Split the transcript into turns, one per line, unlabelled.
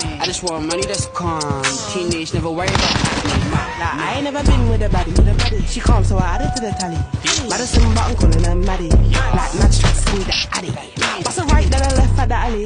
I just want money that's calm. Teenage, never worry about
Like, I ain't never been with a baddie. With a baddie. She calm, so I added to the tally. Madison button calling her Maddie. Like match tracks with the addy. Bust a right, then a left at the alley.